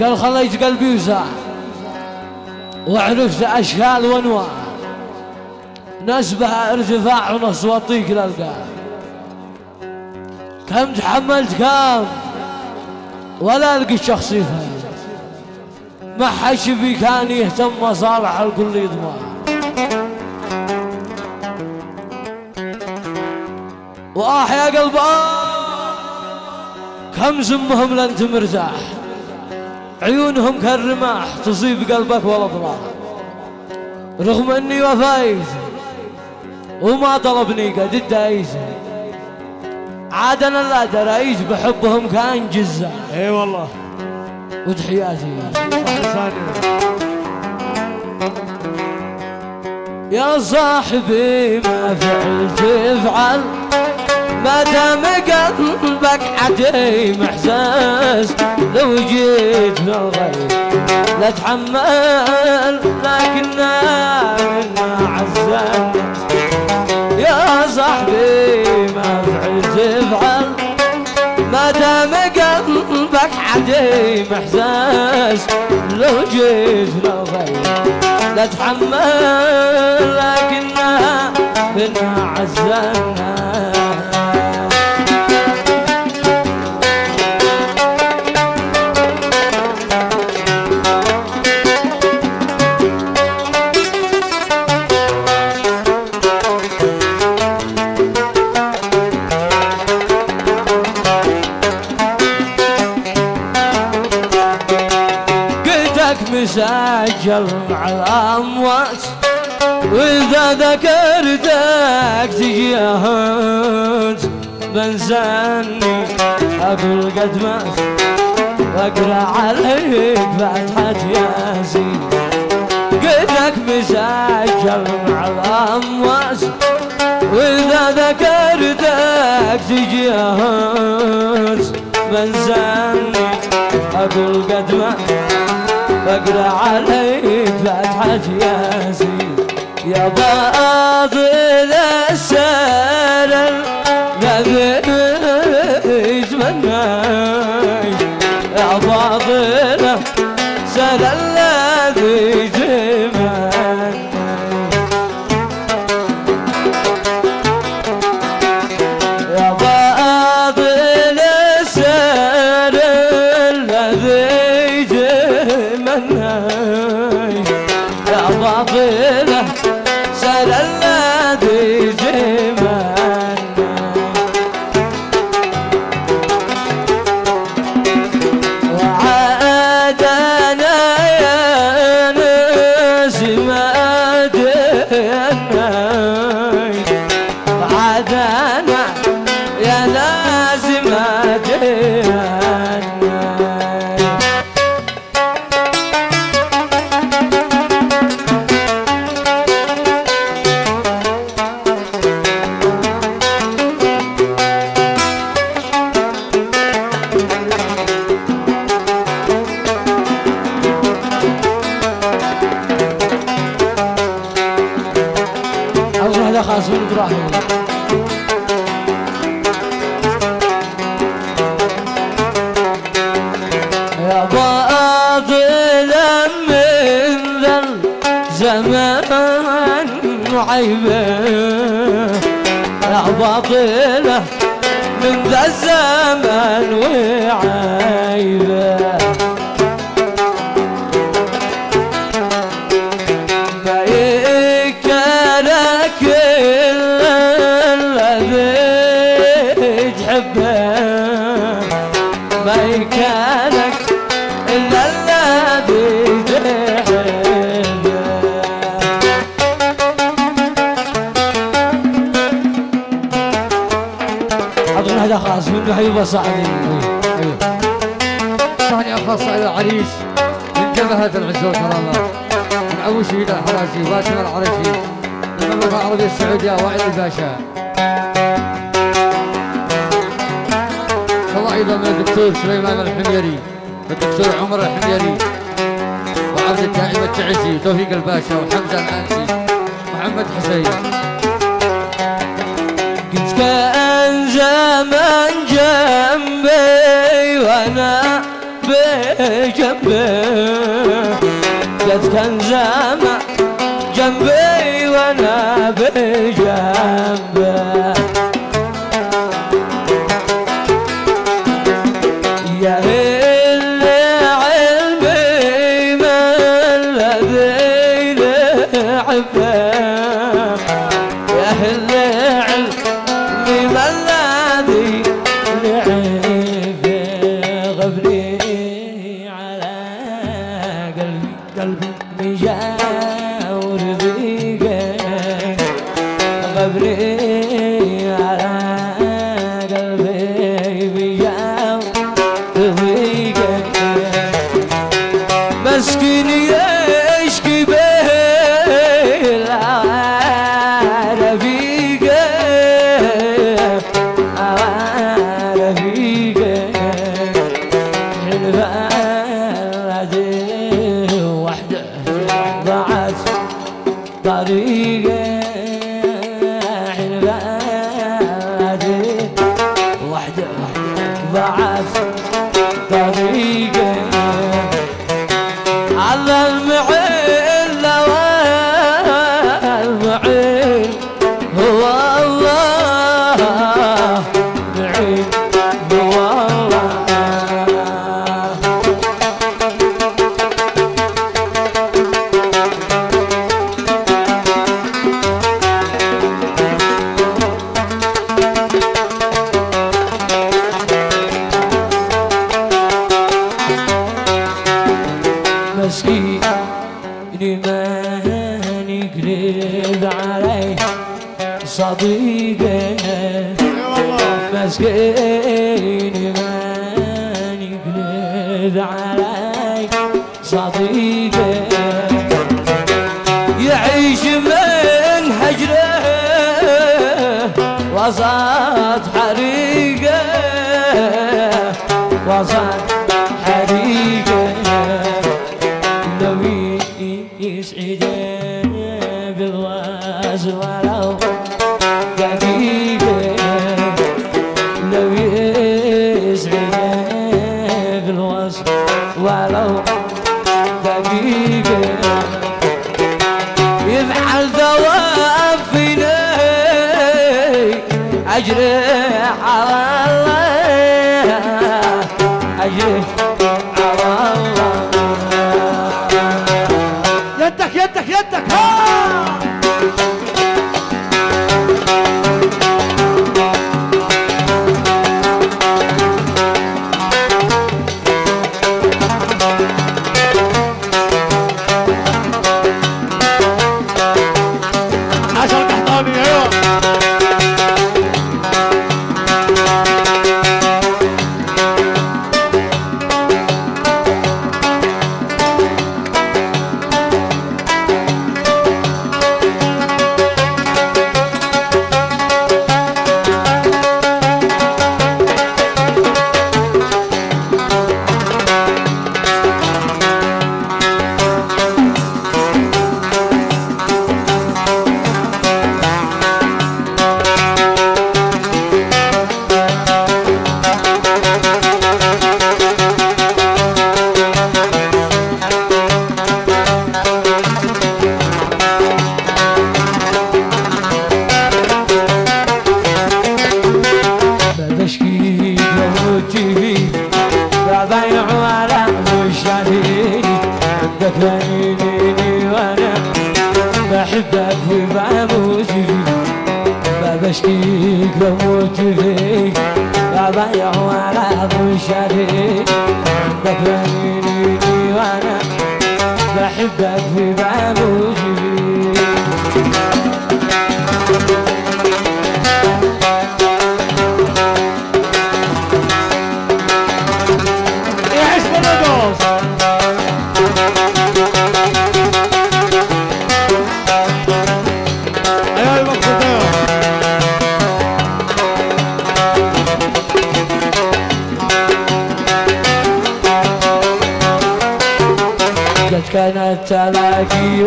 قال خليت قلبي وساع وعرفت أشكال وأنواع. نسبة ارتفاع ونص واطيك للقاع كم تحملت كم؟ ولا ألقي شخصي ما حش بي كان يهتم مصالح الكل يضمع وآه يا قلب كم زمهم لانت مرتاح عيونهم كالرماح تصيب قلبك ولا ضراح رغم أني وفايت وما طلبني قد الدايس عاد أنا لا درايت بحبهم كأن جزة إي والله. وتحياتي. يا صاحبي ما فعلت افعل. ما دام قلبك عديم احساس لو جيت في الغيب لا تحمل لكننا منا عزان. يا صاحبي ما فعلت افعل ما دام قلبك عديم احساس لو جيت في الغيب لا تحمل لكنها منا عزانا ذكرتك تجي أهنت بنساني أقول قد مات وأقرأ عليك فتحة ياسين. قدك مسجل مع الأموات وإذا ذكرتك تجي أهنت بنساني أقول قد مات بقرا عليك فتحة ياسين. يا السر الذي تحبه ما يكالك إلا الذي أظن هذا خاص منه صاحبي أيوه تهنئة خاصة إلى العريس. من جبهة العزة والكرامة من باسم العرشي من المملكة العربية السعودية وائل الباشا. أيضا الدكتور سليمان الحميري والدكتور عمر الحميري وعبد الدائم التعزي وتوفيق الباشا وحمزة الأنسي محمد حسين. كنت كأن زمان جنبي وأنا بجنبي. قد كأن زمان جنبي وأنا بجنبي.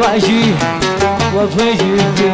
agir, o avengir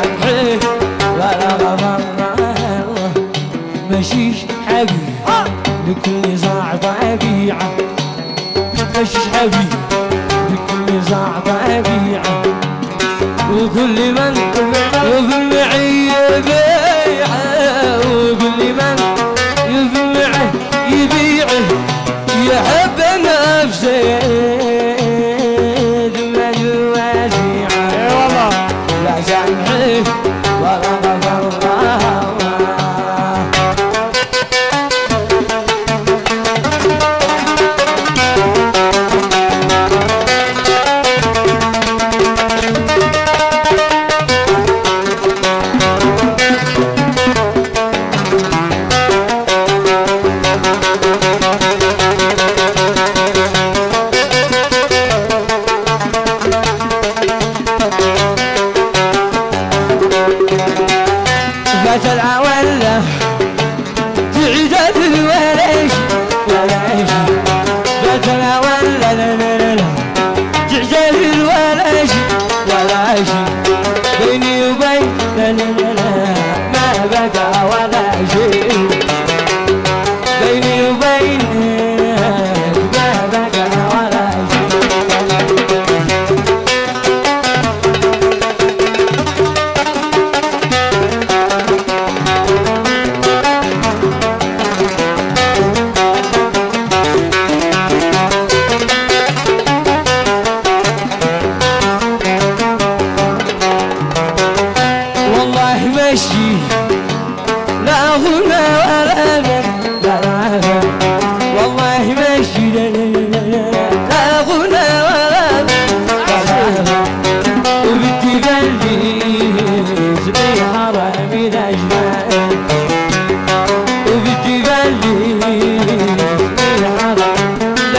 حقي ولا غضب الله مشيش حقي لكل صعب عقيعة مشيش حقي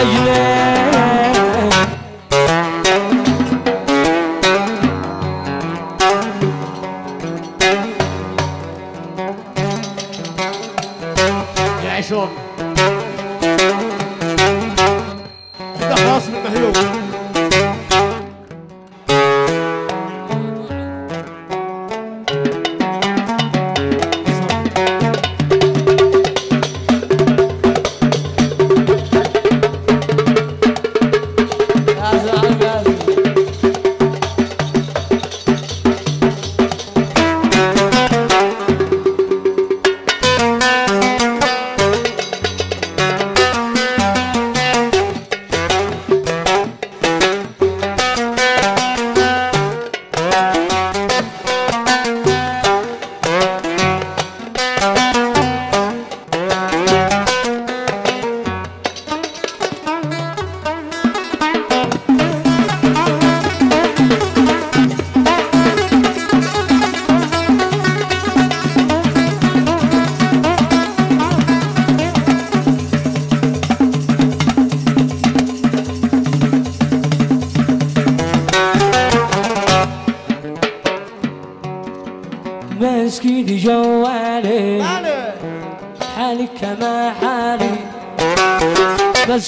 you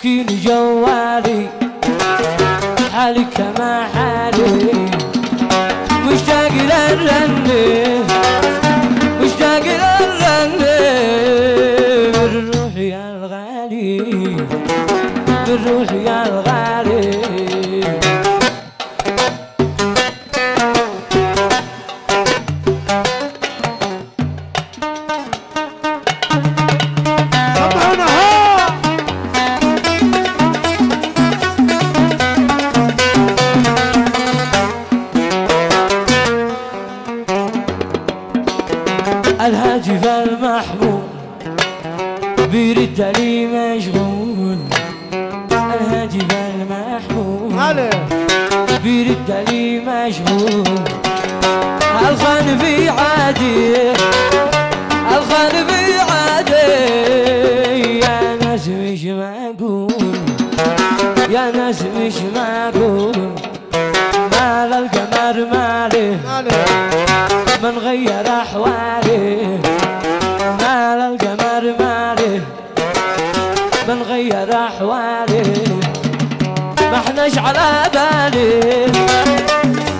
你。الهاتف المحمول بيرد لي مشغول الهاتف المحمول مالك بيرد لي مشغول الخان في عادي الخان في عادي. يا ناس مش معقول يا ناس مش معقول. مال القمر مالك من غير احواله مال القمر ماله من غير احواله ما احناش على بالي.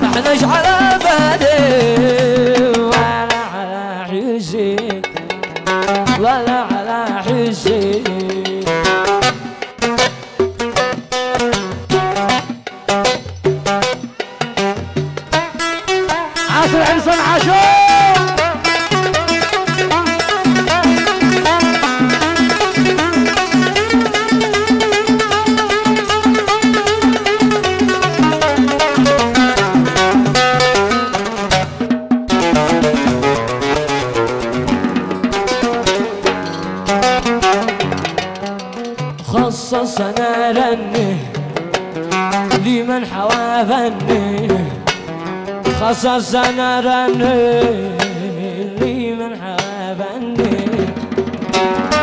ما احناش على بالي. ولا على حسين ولا على حسن رنه لمن حوى فنه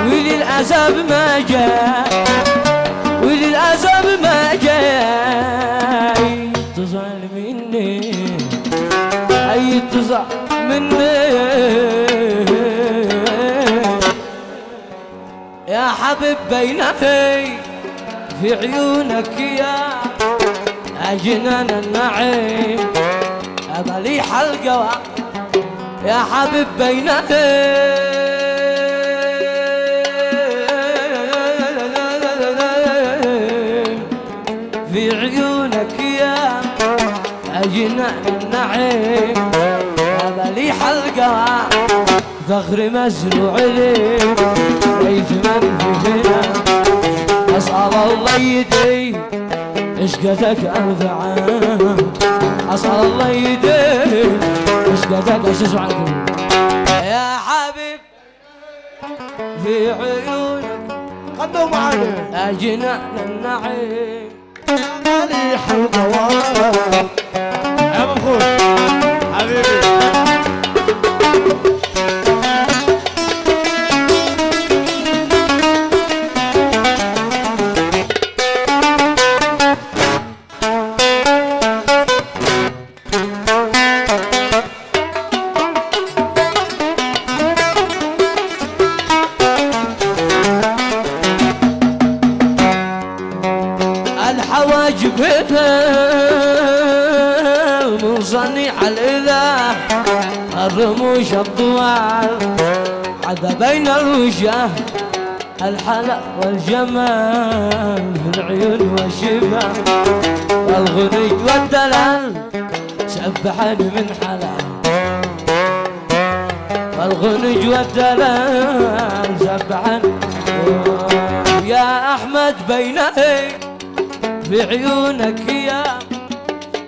وللأسف ما جاء وللأسف ما جاء. يتصل مني أي يتصل مني. يا حبيب بينتي في عيونك يا أجنان النعيم هذا لي حلقة يا حبيب بينتي في عيونك يا أجنان النعيم. هذا لي حلقة ذخر مزروع لك ويتمن في هنا أسأل الله يدي عشقتك ألف أسأل الله يدي عشقتك أسس عنكم يا حبيب في عيونك غنوا معانا أجنان النعيم. مالي حلقة ورا صنيع الإله الرموش الطوال عدا بين الوجه. الحلا والجمال العيون والشفا والغني والدلال سبحني من حلال والغنج والدلال سبحا يا أحمد بينهي في عيونك يا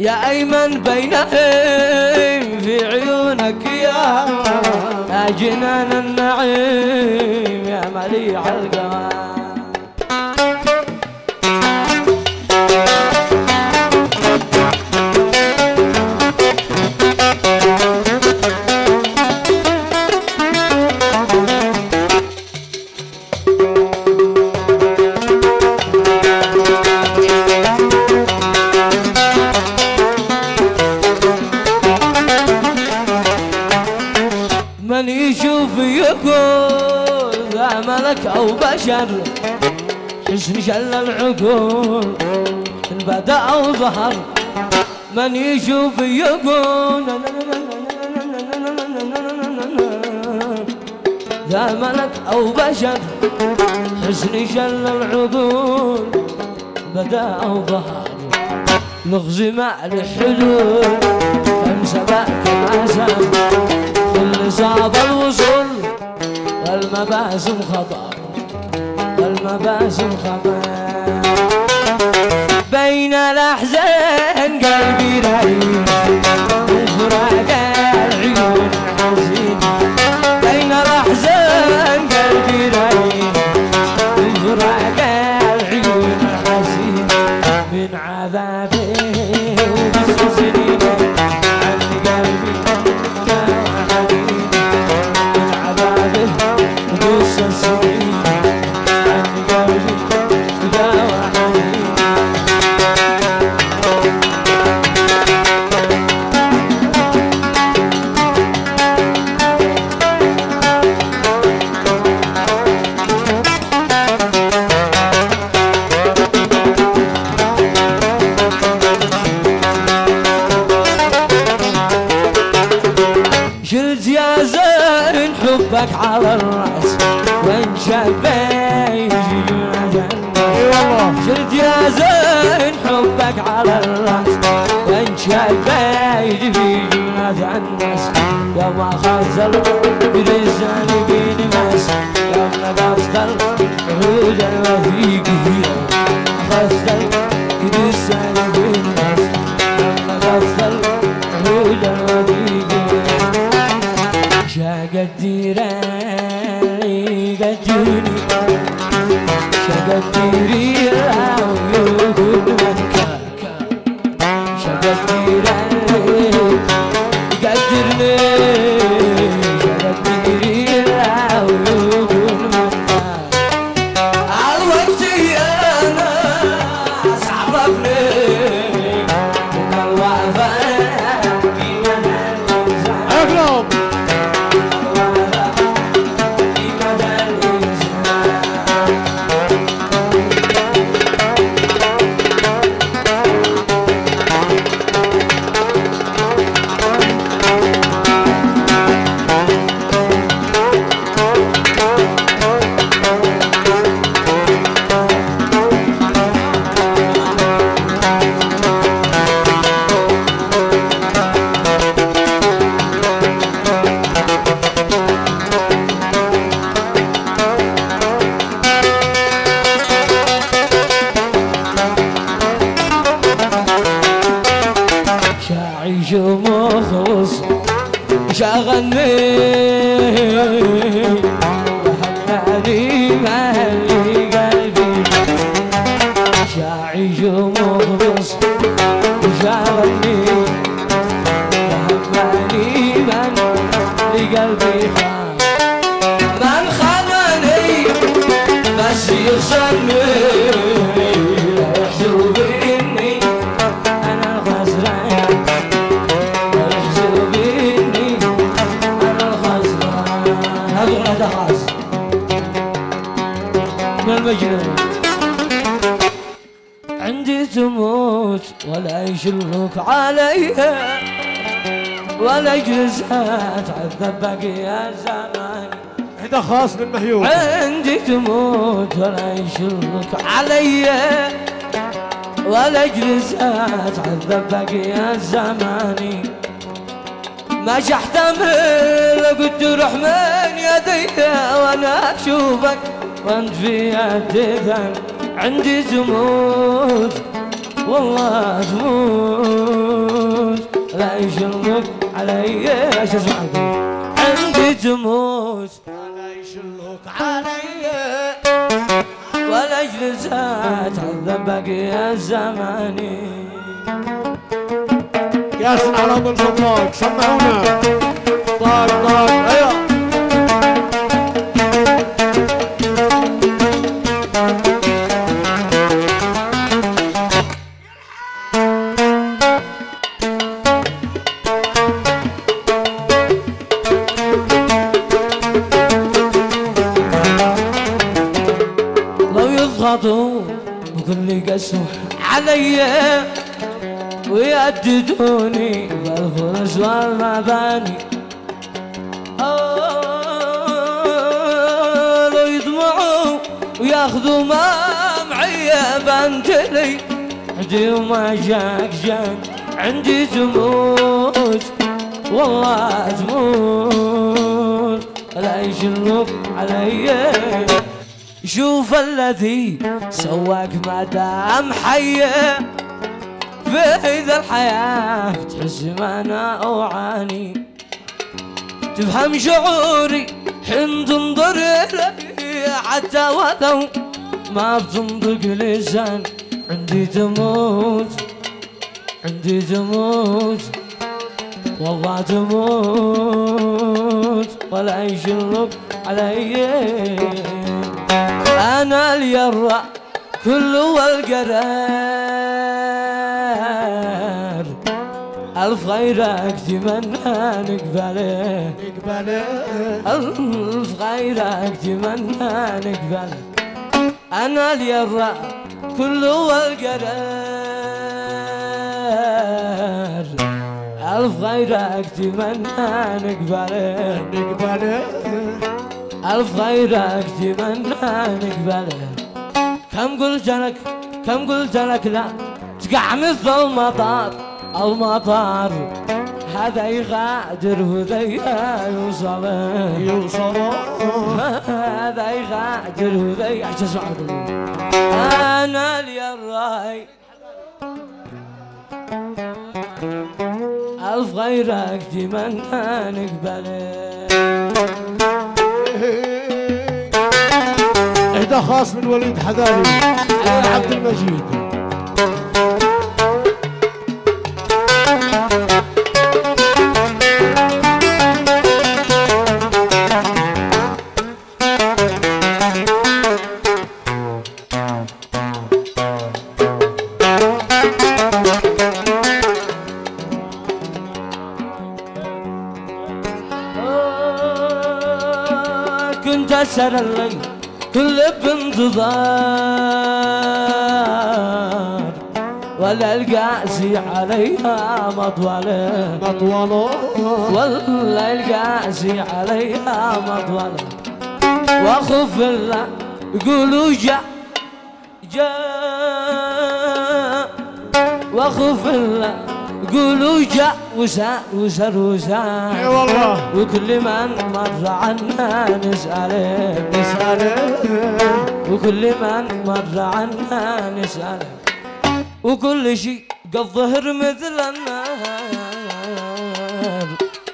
يا أيمن بينهي في عيونك يا يا جنان النعيم يا مليح القمر ملك أو بشر حسن شل العقول إن بدا أو ظهر. من يشوف يقول ذا ملك أو بشر حسن شل العقول بدا أو ظهر. لغز مع الحلول كم سبق كل صعب الوصول. والمباسم خطر والمباسم خطر بين الأحزان قلبي رهيب. شغلني عندي تموت ولا يشلك عليها ولا جلسات عذب باقي الزمان هذا خاص للمهيوب عندي تموت ولا يشلك علي. ولا جلسات عذب باقي الزمان ما احتمل قلت روح من يدي وأنا أشوفك. وانت في ذن. عندي تموت والله تموت لا يشلك علي إيش اسمع عندي تموت ولا يشلك علي. ولا جلسات عذب باقي الزمان ياسن على ظل فضلك سمعونا. طاق طاق أيوه. علي ويأددوني بالفرس والمباني. لو يطمعوا ويأخذوا ما معي بنتلي. عندي وما جاك جان عندي تموت والله تموت لا يشلوك علي. شوف الذي سواك ما دام حي. في ذا الحياة تحس ما أنا أعاني تفهم شعوري حين تنظر إلي حتى ولو ما بتنطق لسان. عندي تموت عندي تموت. والله تموت. ولا يشلك علي. أنا اليرى كل والقرار. ألف غيرك تمنى نقبله. نقبله. ألف غيرك تمنى نقبله. أنا اليرى كل والقرار. ألف غيرك تمنى نقبله. نقبله. ألف غيرك تمنى نقبله كم قلت لك كم قلت لك لا تقع مثل المطار المطار. هذا يغادر وذا يوصل. يوصلوا هذا يغادر وذا يحجز أنا اليراي ألف غيرك تمنى نقبله اهدى خاص من وليد حذاري عبد المجيد. أسهر الليل كل بانتظار ولا القاسي عليها مطولة مطوله ولا القاسي عليها مطولة واخف الله يقولوا جاء جاء واخف الله يقولوا جاء وسار وسار إي وسار والله. وكل من مر عنا نسأله نسأله وكل من مر عنا نسأله وكل شيء كالظهر مثل النار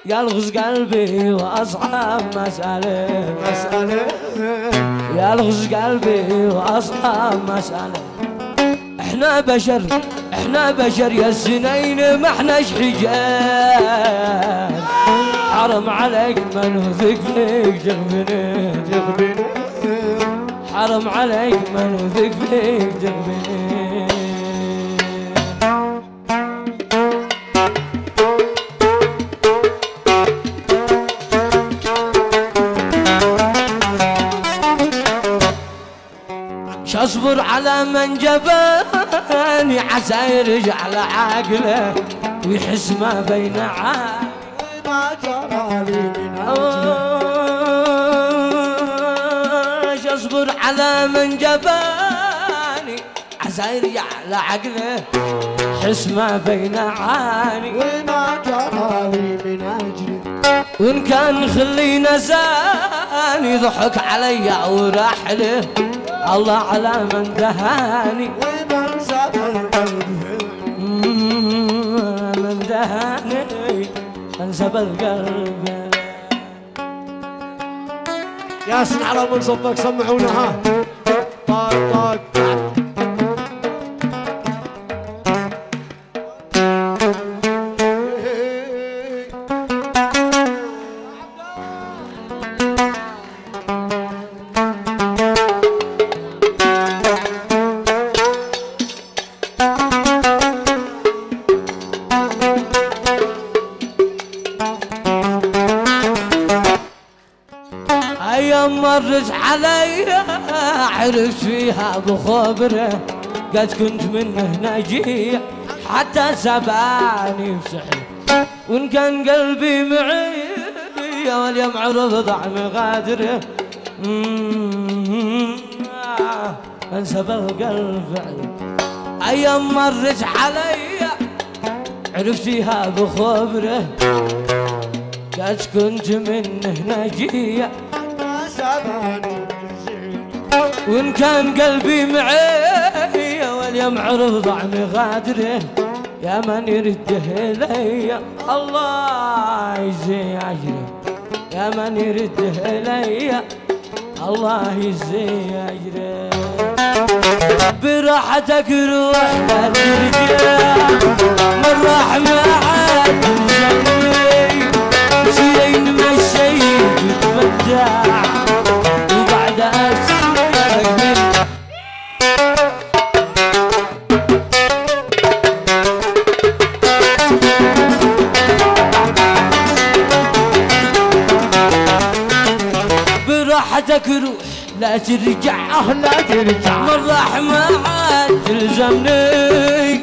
يلغز قلبي وأصعب مسألة. مسألة. يلغز قلبي وأصعب مسألة. إحنا بشر إحنا بشر يا السنين ما احناش حجاب. حرم عليك من وثق فيك تغبني يغبن حرم عليك من وثق فيك تغبني شاصبر على من جباني عسى يرجع لعقله ويحس ما بين إيش أصبر على من جباني عسى يرجع لعقله حس ما بين عاني وما جرى لي من أجلي وإن كان خلينا زاني ضحك علي وراح له. الله على من دهاني. ومن القلب من دهاني. انسب القلب. ياسن على من صدق سمعونا ها. طاق طاق. عرفت فيها بخبره قد كنت منه نجيع حتى سباني بسحر وإن كان قلبي معي واليوم عرض ضعم غادرة. مم، انسى بالقلب فعلا أيام مرت علي عرفتيها بخبره قد كنت منه نجيع وإن كان قلبي معي واليوم عرض ضعمي غادره يا من يرده إلي الله يجزي أجره. يا من يرده إلي الله يجزي أجره. براحتك روح لا ترجع من راح ما عاد يجني سيرين مشيت وتمتع براحتك روح لا ترجع لا ترجع. راح ما عاد تلزمني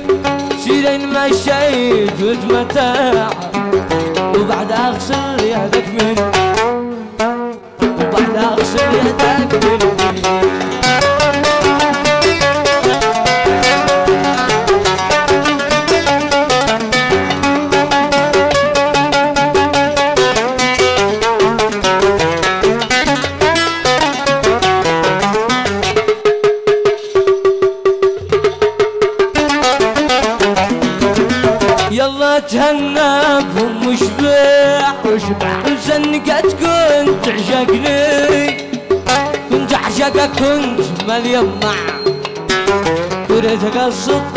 سيرين مشيت وتمتع وبعد اغسل يدك مني وبعد اغسل يدك مني. مليان مع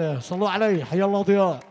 وآله صلوا عليه. حي الله ضياء.